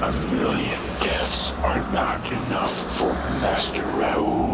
A million deaths are not enough for Master Raoul.